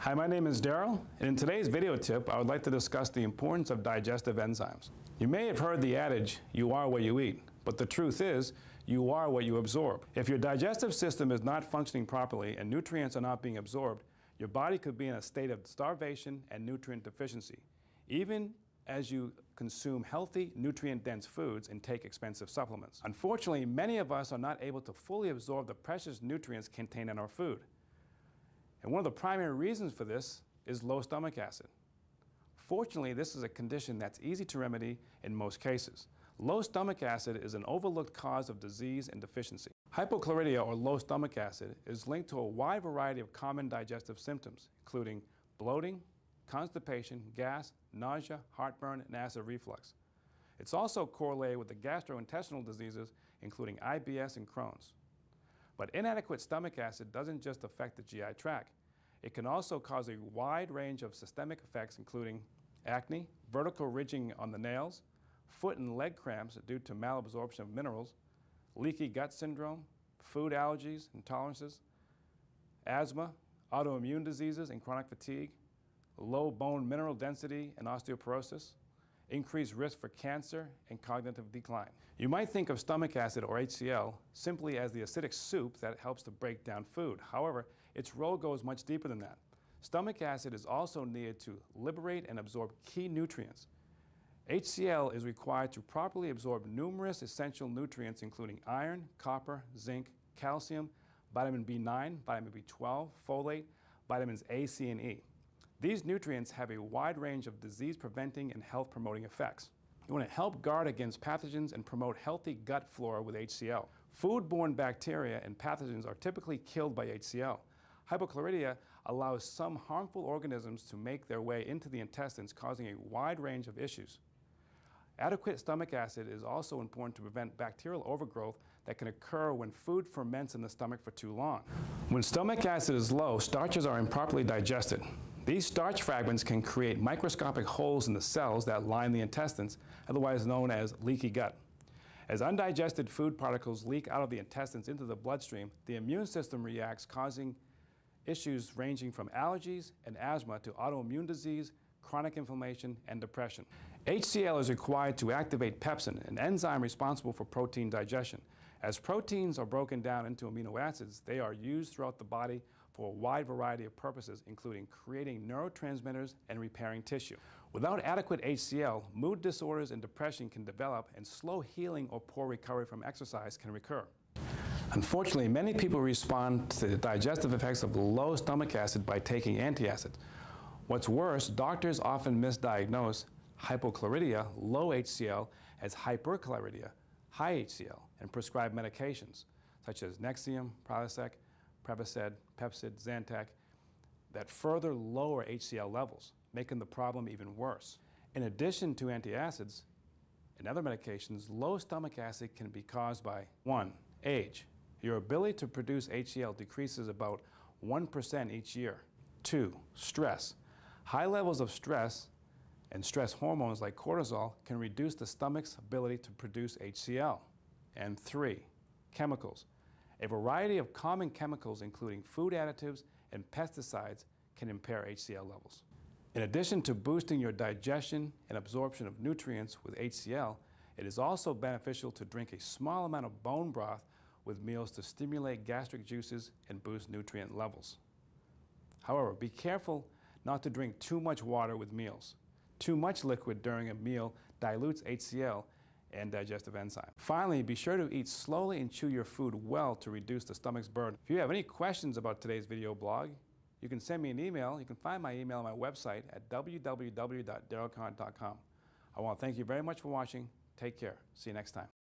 Hi, my name is Daryl, and in today's video tip, I would like to discuss the importance of digestive enzymes. You may have heard the adage, you are what you eat, but the truth is, you are what you absorb. If your digestive system is not functioning properly and nutrients are not being absorbed, your body could be in a state of starvation and nutrient deficiency, even as you consume healthy, nutrient-dense foods and take expensive supplements. Unfortunately, many of us are not able to fully absorb the precious nutrients contained in our food. And one of the primary reasons for this is low stomach acid. Fortunately, this is a condition that's easy to remedy in most cases. Low stomach acid is an overlooked cause of disease and deficiency. Hypochlorhydria, or low stomach acid, is linked to a wide variety of common digestive symptoms, including bloating, constipation, gas, nausea, heartburn, and acid reflux. It's also correlated with the gastrointestinal diseases, including IBS and Crohn's. But inadequate stomach acid doesn't just affect the GI tract. It can also cause a wide range of systemic effects, including acne, vertical ridging on the nails, foot and leg cramps due to malabsorption of minerals, leaky gut syndrome, food allergies, intolerances, asthma, autoimmune diseases and chronic fatigue, low bone mineral density and osteoporosis, increased risk for cancer and cognitive decline. You might think of stomach acid or HCl simply as the acidic soup that helps to break down food. However, its role goes much deeper than that. Stomach acid is also needed to liberate and absorb key nutrients. HCl is required to properly absorb numerous essential nutrients including iron, copper, zinc, calcium, vitamin B9, vitamin B12, folate, vitamins A, C, and E. These nutrients have a wide range of disease-preventing and health-promoting effects. You want to help guard against pathogens and promote healthy gut flora with HCl. Foodborne bacteria and pathogens are typically killed by HCl. Hypochlorhydria allows some harmful organisms to make their way into the intestines, causing a wide range of issues. Adequate stomach acid is also important to prevent bacterial overgrowth that can occur when food ferments in the stomach for too long. When stomach acid is low, starches are improperly digested. These starch fragments can create microscopic holes in the cells that line the intestines, otherwise known as leaky gut. As undigested food particles leak out of the intestines into the bloodstream, the immune system reacts, causing issues ranging from allergies and asthma to autoimmune disease, chronic inflammation, and depression. HCl is required to activate pepsin, an enzyme responsible for protein digestion. As proteins are broken down into amino acids, they are used throughout the body for a wide variety of purposes, including creating neurotransmitters and repairing tissue. Without adequate HCl, mood disorders and depression can develop, and slow healing or poor recovery from exercise can recur. Unfortunately, many people respond to the digestive effects of low stomach acid by taking antacids. What's worse, doctors often misdiagnose hypochlorhydria, low HCl, as hyperchlorhydria, high HCl, and prescribe medications such as Nexium, Prilosec, Prevacid, Pepcid, Zantac that further lower HCl levels, making the problem even worse. In addition to antacids and other medications, low stomach acid can be caused by 1. Age. Your ability to produce HCl decreases about 1% each year. 2. Stress. High levels of stress and stress hormones like cortisol can reduce the stomach's ability to produce HCl. And three, chemicals. A variety of common chemicals, including food additives and pesticides, can impair HCl levels. In addition to boosting your digestion and absorption of nutrients with HCl, it is also beneficial to drink a small amount of bone broth with meals to stimulate gastric juices and boost nutrient levels. However, be careful not to drink too much water with meals. Too much liquid during a meal dilutes HCl and digestive enzyme. Finally, be sure to eat slowly and chew your food well to reduce the stomach's burden. If you have any questions about today's video blog, you can send me an email. You can find my email on my website at www.darylconant.com. I want to thank you very much for watching. Take care. See you next time.